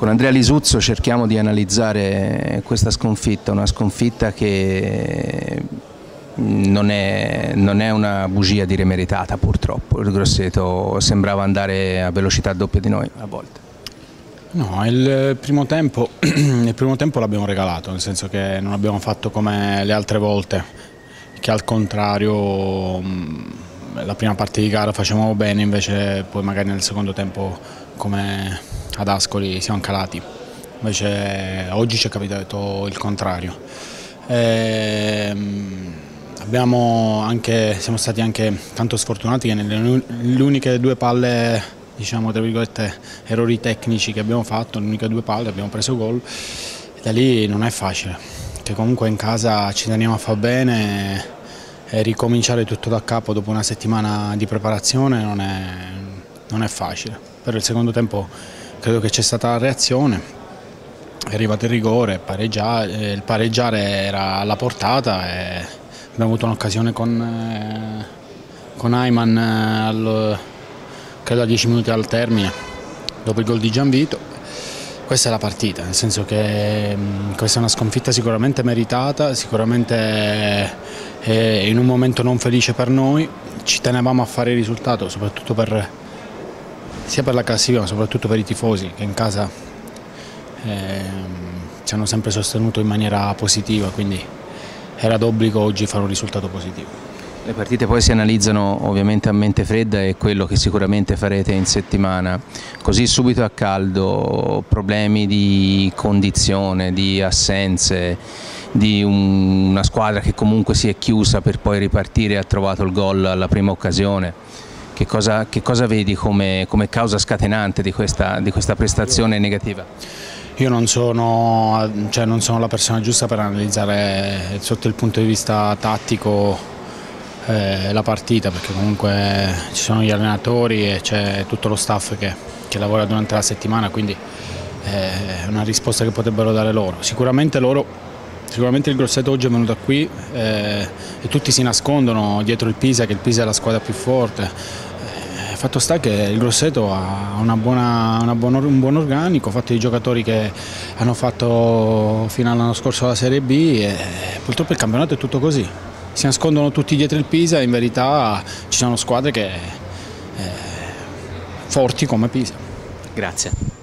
Con Andrea Lisuzzo cerchiamo di analizzare questa sconfitta, una sconfitta che non è, non è, una bugia dire meritata purtroppo, il Grosseto sembrava andare a velocità doppia di noi a volte. No, il primo tempo, tempo l'abbiamo regalato, nel senso che non abbiamo fatto come le altre volte, che al contrario la prima parte di gara facevamo bene, invece poi magari nel secondo tempo come ad Ascoli siamo calati, invece oggi ci è capitato il contrario. E, ehm, anche, siamo stati anche tanto sfortunati che nelle uniche due palle, diciamo tra virgolette, errori tecnici che abbiamo fatto, le uniche due palle abbiamo preso gol da lì non è facile, che comunque in casa ci teniamo a fare bene e ricominciare tutto da capo dopo una settimana di preparazione non è, non è facile. Per il secondo tempo credo che c'è stata la reazione, è arrivato il rigore, pareggiare, eh, il pareggiare era alla portata e abbiamo avuto un'occasione con, eh, con Ayman eh, al, credo a 10 minuti al termine, dopo il gol di Gianvito. Questa è la partita, nel senso che mm, questa è una sconfitta sicuramente meritata, sicuramente in un momento non felice per noi, ci tenevamo a fare il risultato soprattutto per sia per la classifica ma soprattutto per i tifosi che in casa eh, ci hanno sempre sostenuto in maniera positiva, quindi era d'obbligo oggi fare un risultato positivo. Le partite poi si analizzano ovviamente a mente fredda e quello che sicuramente farete in settimana. Così subito a caldo, problemi di condizione, di assenze, di un, una squadra che comunque si è chiusa per poi ripartire e ha trovato il gol alla prima occasione. Che cosa, che cosa vedi come, come, causa scatenante di questa, di questa prestazione negativa? Io non sono, cioè non sono, la persona giusta per analizzare sotto il punto di vista tattico eh, la partita perché comunque ci sono gli allenatori e c'è tutto lo staff che, che, lavora durante la settimana quindi eh, è una risposta che potrebbero dare loro. Sicuramente loro Sicuramente il Grosseto oggi è venuto qui eh, e tutti si nascondono dietro il Pisa, che il Pisa è la squadra più forte. Eh, fatto sta che il Grosseto ha una buona, una buona, un buon organico, ha fatto i giocatori che hanno fatto fino all'anno scorso la Serie B e purtroppo il campionato è tutto così. Si nascondono tutti dietro il Pisa e in verità ci sono squadre che, eh, forti come Pisa. Grazie.